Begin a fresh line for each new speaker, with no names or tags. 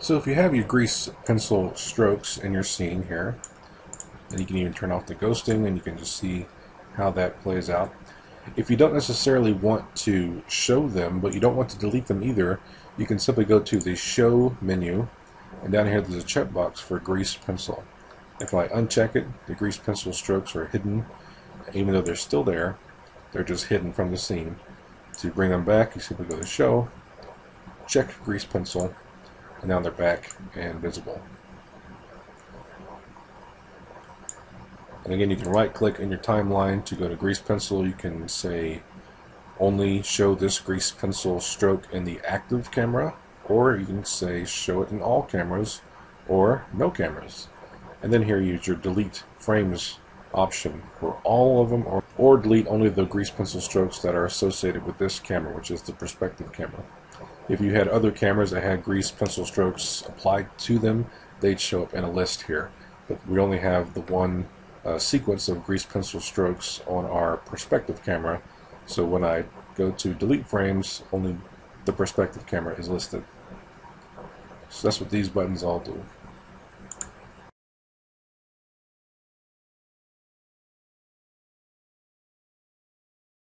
So if you have your grease pencil strokes in your scene here, and you can even turn off the ghosting and you can just see how that plays out. If you don't necessarily want to show them, but you don't want to delete them either, you can simply go to the Show menu, and down here there's a checkbox for Grease Pencil. If I uncheck it, the Grease Pencil strokes are hidden, even though they're still there, they're just hidden from the scene. To bring them back, you simply go to Show, check Grease Pencil, and now they're back and visible. And again, you can right click in your timeline to go to grease pencil. You can say only show this grease pencil stroke in the active camera, or you can say show it in all cameras, or no cameras. And then here use your delete frames option for all of them, or, or delete only the grease pencil strokes that are associated with this camera, which is the perspective camera. If you had other cameras that had grease pencil strokes applied to them, they'd show up in a list here. But we only have the one uh, sequence of grease pencil strokes on our perspective camera. So when I go to delete frames, only the perspective camera is listed. So that's what these buttons all do.